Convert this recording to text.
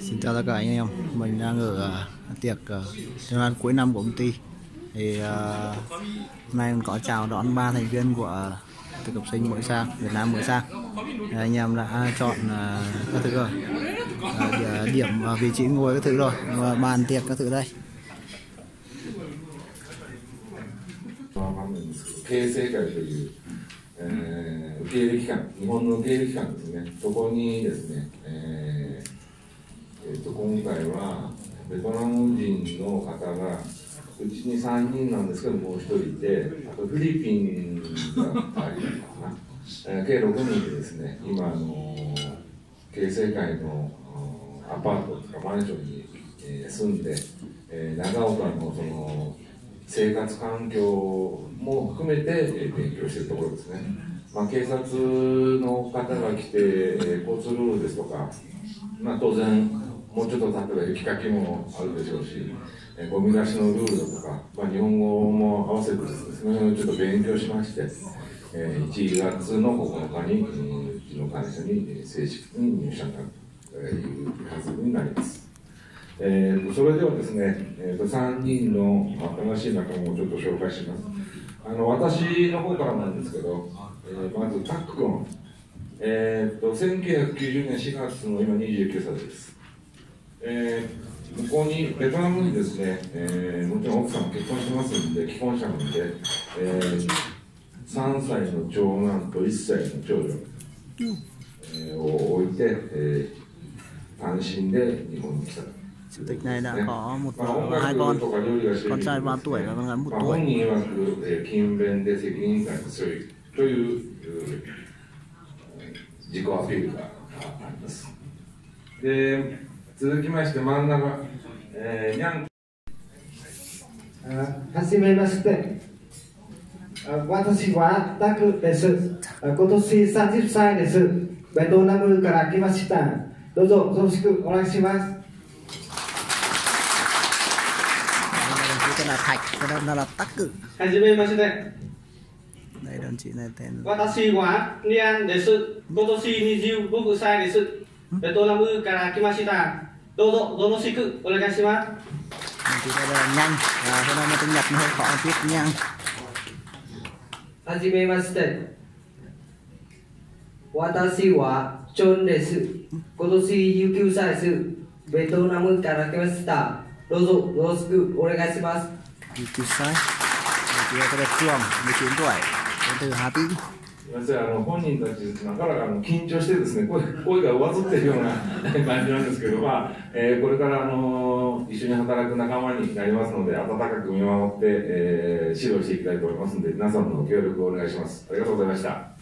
Xin chào tất cả anh em, mình đang ở uh, tiệc uh, liên hoan cuối năm của công ty. Thì uh, hôm nay mình có chào đón ba thành viên của thực học sinh mới sang Việt Nam mới sang. Thì anh em đã chọn uh, các thứ rồi, uh, điểm uh, vị trí ngồi các thứ rồi, và bàn tiệc các thứ đây. 形成会という、えー受け入れ機関、日本の受け入れ機関ですね、そこにですね、 ベトナム人の方が、うちに3人なんですけど、もう1人いて、あとフィリピンが2人かな、え計6人でですね、今、あの形成会のアパートとかマンションに、えー住んで、えー長岡のその生活環境も含めて、えー勉強してるところですね。まあ、警察の方が来て、えー交通ルールですとか、まあ、当然、もうちょっと例えば雪かきもあるでしょうし、えーゴミ出しのルールだとか、まあ、日本語も合わせてですね、ちょっと勉強しまして、えー1月の9日に、うちの会社に正式に入社になるというはずになります。えーそれではですね、えーと3人の新しい仲間をちょっと紹介します。あの私の方からなんですけど、えーまずタック君、えーと1990年4月の今29歳です。えー向こうにベトナムにですね、えーもちろん奥さんも結婚してますんで、既婚者なので、えー3歳の長男と1歳の長女、えーを置いて、えー単身で日本に来た。Chủ tịch này đã có 楽 con, とか料理がしている con trai 3 tuổi và con gái 1まあ本 tuổi. 人曰く、えー勤勉で責任感が強いというえー自己アピールがあります。で続きまして真ん中、えー、にゃんあはじめまして。あ私はタクです。あ今年30歳です。ベトナムから来ました。どうぞよろしくお願いします。はじめまして。私はニャンです。今年25歳です。ベトナムから来ました。どうぞご納得お願いします。始めまして。私はチョンです。今年19歳ですベトナムから来ました。どうぞよろしくお願いします。19チョンです19せんあの本人たちなかなかの緊張してですね声声が上ずってるような 感じなんですけど、まあえーこれからあの一緒に働く仲間になりますので温かく見守って、えー指導していきたいと思いますので皆さんのご協力をお願いします。ありがとうございました。